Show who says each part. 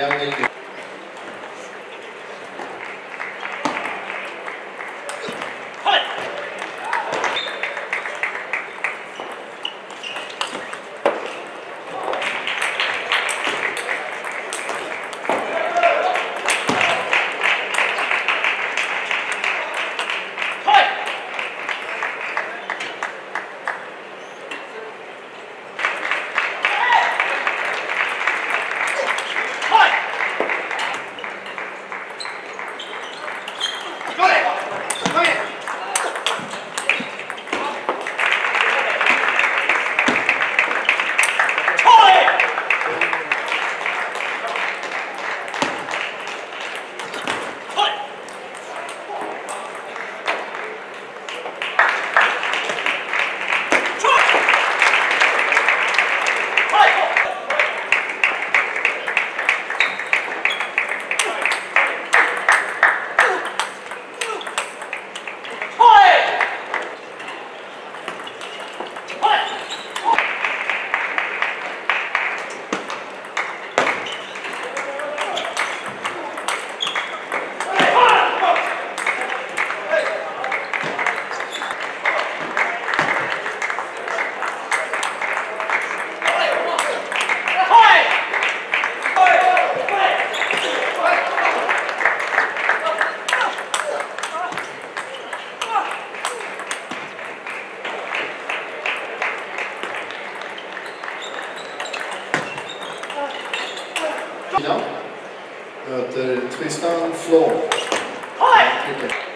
Speaker 1: Ja, haben möter Tristan Flor. Cricket.